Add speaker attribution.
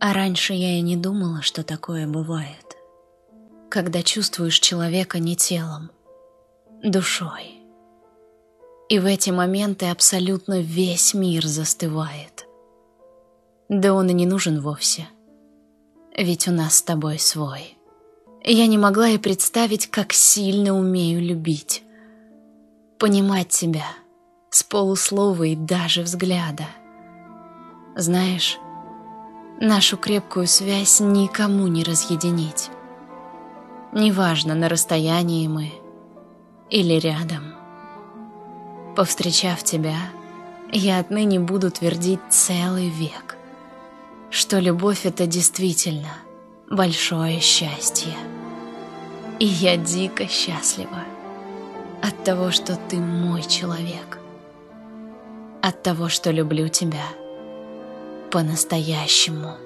Speaker 1: А раньше я и не думала, что такое бывает. Когда чувствуешь человека не телом, душой. И в эти моменты абсолютно весь мир застывает. Да он и не нужен вовсе. Ведь у нас с тобой свой. Я не могла и представить, как сильно умею любить. Понимать тебя с полуслова и даже взгляда. Знаешь, нашу крепкую связь никому не разъединить. Неважно, на расстоянии мы или рядом. Повстречав тебя, я отныне буду твердить целый век, что любовь — это действительно — большое счастье. И я дико счастлива от того, что ты мой человек, от того, что люблю тебя по-настоящему.